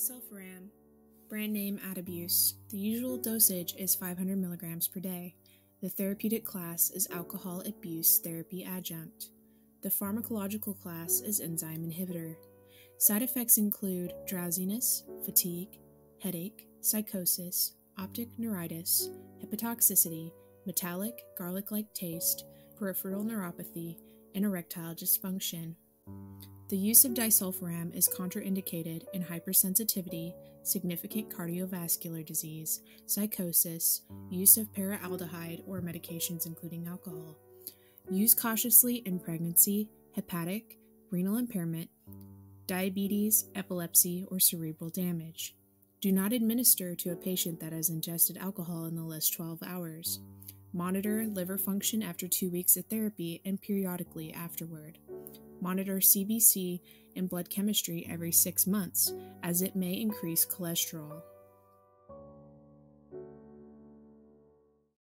Disulfiram, brand name Antabuse. The usual dosage is 500 milligrams per day. The therapeutic class is alcohol abuse therapy adjunct. The pharmacological class is enzyme inhibitor. Side effects include drowsiness, fatigue, headache, psychosis, optic neuritis, hepatotoxicity, metallic, garlic like taste, peripheral neuropathy, and erectile dysfunction. The use of disulfiram is contraindicated in hypersensitivity, significant cardiovascular disease, psychosis, use of paraldehyde or medications including alcohol. Use cautiously in pregnancy, hepatic, renal impairment, diabetes, epilepsy, or cerebral damage. Do not administer to a patient that has ingested alcohol in the last 12 hours. Monitor liver function after two weeks of therapy and periodically afterward. Monitor CBC and blood chemistry every six months, as it may increase cholesterol.